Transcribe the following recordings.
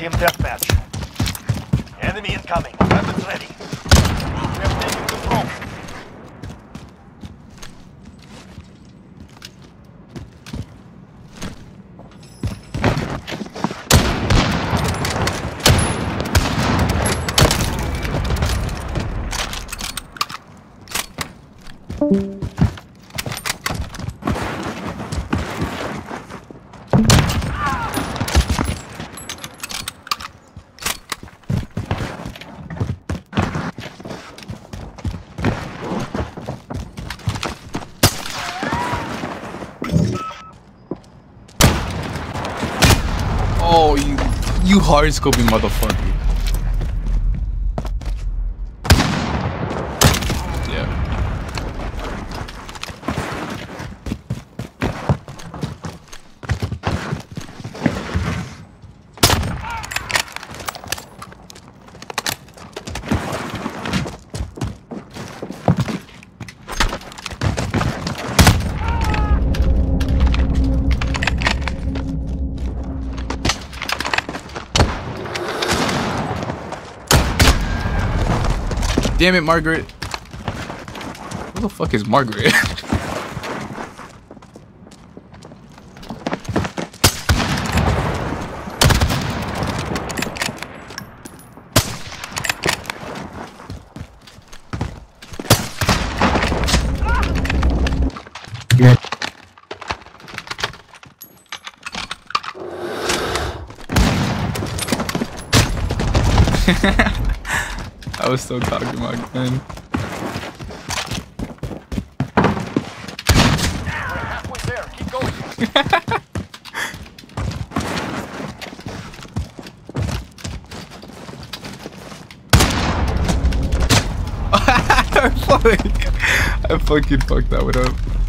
Team deathmatch. Enemy incoming. Weapons ready. We have taken control. Oh, you, you hard scoping motherfucker. Yeah. Damn it, Margaret. Who the fuck is Margaret? Yeah. I was still talking about gun. I fucking fucked that one up.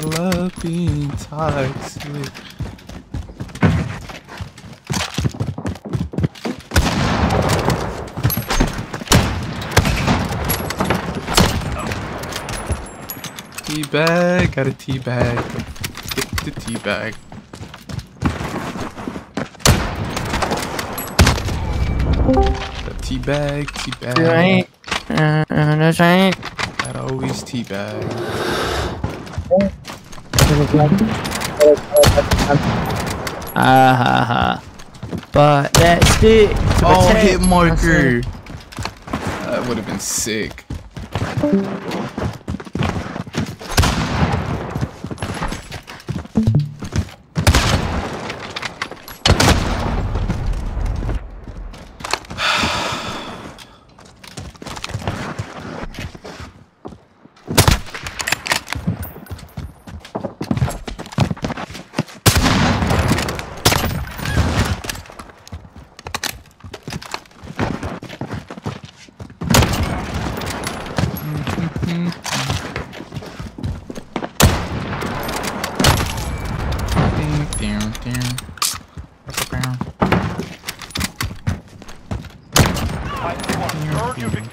Gotta love being toxic. Tea bag, got a tea bag. Get the tea bag. Got tea bag, tea bag. Right. Uh, uh, that's right. Got always tea bag. Ah ha ha. But that's it. Oh, hit marker. That would have been sick. Down, down. Fight one. Earn your victory.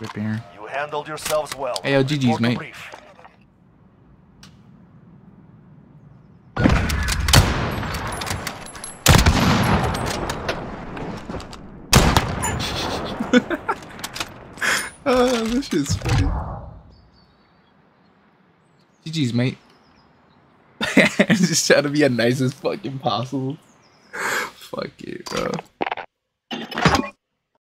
Repair. You handled yourselves well. Hey, yo, GG's, mate. brief. Oh, this shit's funny. GG's, mate. Just trying to be as nice as fucking possible. Fuck it, bro.